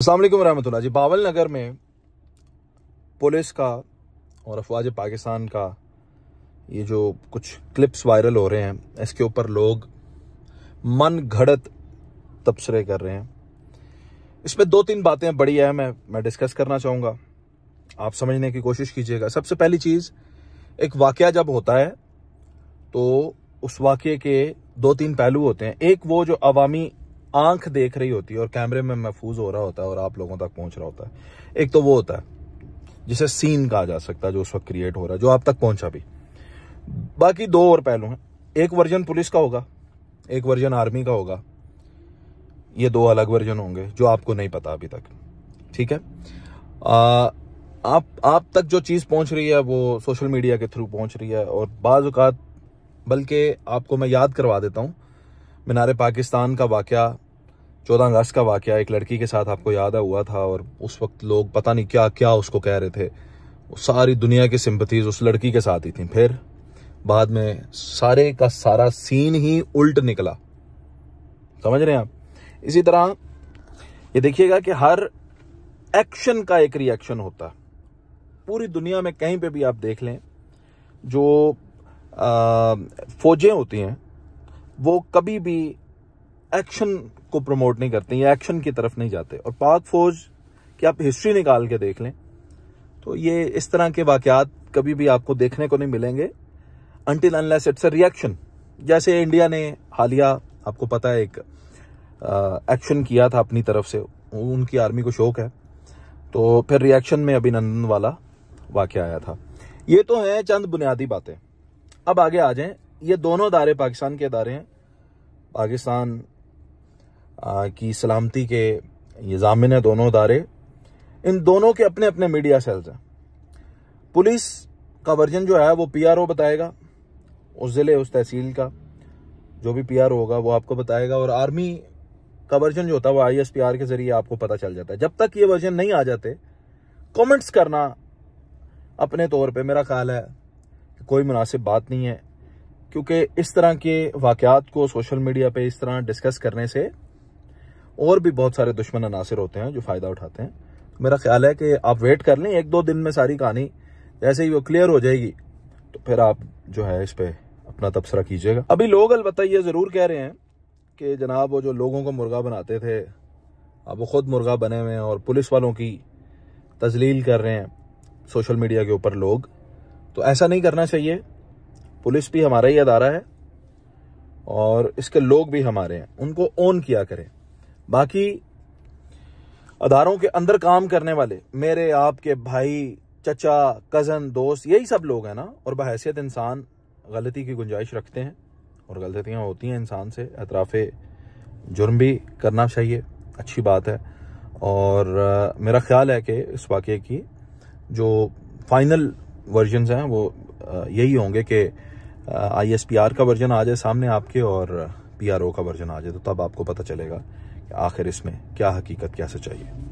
अल्लाम रहमतुल्लाह जी बावल नगर में पुलिस का और अफवाज पाकिस्तान का ये जो कुछ क्लिप्स वायरल हो रहे हैं, इसके ऊपर लोग मन घड़त तबसरे कर रहे हैं। इसमें दो तीन बातें बड़ी अहम है, मैं मैं डिस्कस करना चाहूँगा। आप समझने की कोशिश कीजिएगा। सबसे पहली चीज़, एक वाक़ जब होता है तो उस वाक़े के दो तीन पहलू होते हैं। एक वो जो अवामी आँख देख रही होती है और कैमरे में महफूज हो रहा होता है और आप लोगों तक पहुँच रहा होता है। एक तो वो होता है जिसे सीन कहा जा सकता है जो उस वक्त क्रिएट हो रहा है जो आप तक पहुँचा भी। बाकी दो और पहलू हैं। एक वर्जन पुलिस का होगा एक वर्जन आर्मी का होगा। ये दो अलग वर्जन होंगे जो आपको नहीं पता अभी तक। ठीक है? आ, आप आप तक जो चीज़ पहुँच रही है वो सोशल मीडिया के थ्रू पहुँच रही है और बाज बल्कि आपको मैं याद करवा देता हूँ मीनार पाकिस्तान का वाक़ चौदह अगस्त का वाक़ एक लड़की के साथ आपको याद है हुआ था और उस वक्त लोग पता नहीं क्या क्या उसको कह रहे थे। सारी दुनिया की सिंपथीज उस लड़की के साथ ही थी। फिर बाद में सारे का सारा सीन ही उल्ट निकला। समझ रहे हैं आप? इसी तरह ये देखिएगा कि हर एक्शन का एक रिएक्शन होता है। पूरी दुनिया में कहीं पे भी आप देख लें, जो फौजें होती हैं, वो कभी भी एक्शन को प्रमोट नहीं करते, या एक्शन की तरफ़ नहीं जाते। और पाक फौज की आप हिस्ट्री निकाल के देख लें तो ये इस तरह के वाकयात कभी भी आपको देखने को नहीं मिलेंगे। Until unless it's a reaction जैसे इंडिया ने हालिया, आपको पता है, एक एक्शन किया था अपनी तरफ़ से। उनकी आर्मी को शौक है। तो फिर रिएक्शन में अभिनंदन वाला वाक्य आया था। ये तो है चंद बुनियादी बातें। अब आगे आ जाएँ। ये दोनों अदारे पाकिस्तान के अदारे हैं। पाकिस्तान की सलामती के ये जामिन है दोनों अदारे इन दोनों के अपने अपने मीडिया सेल्स हैं। पुलिस का वर्जन जो है, वो पीआरओ बताएगा, उस ज़िले, उस तहसील का, जो भी पीआर होगा, वो आपको बताएगा। और आर्मी का वर्जन जो होता है, वो आईएसपीआर के ज़रिए आपको पता चल जाता है। जब तक ये वर्जन नहीं आ जाते कमेंट्स करना अपने तौर पे मेरा ख्याल है कोई मुनासिब बात नहीं है। क्योंकि इस तरह के वाकयात को सोशल मीडिया पे इस तरह डिस्कस करने से और भी बहुत सारे दुश्मन अनासर होते हैं जो फ़ायदा उठाते हैं। तो मेरा ख्याल है कि आप वेट कर लें, एक दो दिन में सारी कहानी जैसे ही वो क्लियर हो जाएगी। तो फिर आप जो है इस पर अपना तबसरा कीजिएगा। अभी लोग अलबत्ता ये ज़रूर कह रहे हैं कि जनाब वो जो लोगों को मुर्गा बनाते थे, अब वो खुद मुर्गा बने हुए हैं और पुलिस वालों की तजलील कर रहे हैं सोशल मीडिया के ऊपर लोग। तो ऐसा नहीं करना चाहिए। पुलिस भी हमारा ही अदारा है और इसके लोग भी हमारे हैं। उनको ओन किया करें। बाकी अदारों के अंदर काम करने वाले मेरे आपके भाई चचा कज़न दोस्त यही सब लोग हैं ना? और बहसीत इंसान गलती की गुंजाइश रखते हैं और गलतियाँ होती हैं इंसान से। अतराफ़ जुर्म भी करना चाहिए। अच्छी बात है। और आ, मेरा ख्याल है कि इस वाक़े की जो फाइनल वर्जन हैं वो यही होंगे कि आई एस पी आर का वर्जन आ जाए सामने आपके और पी आर ओ का वर्जन आ जाए तो तब आपको पता चलेगा आखिर इसमें क्या हकीकत क्या सच्चाई है?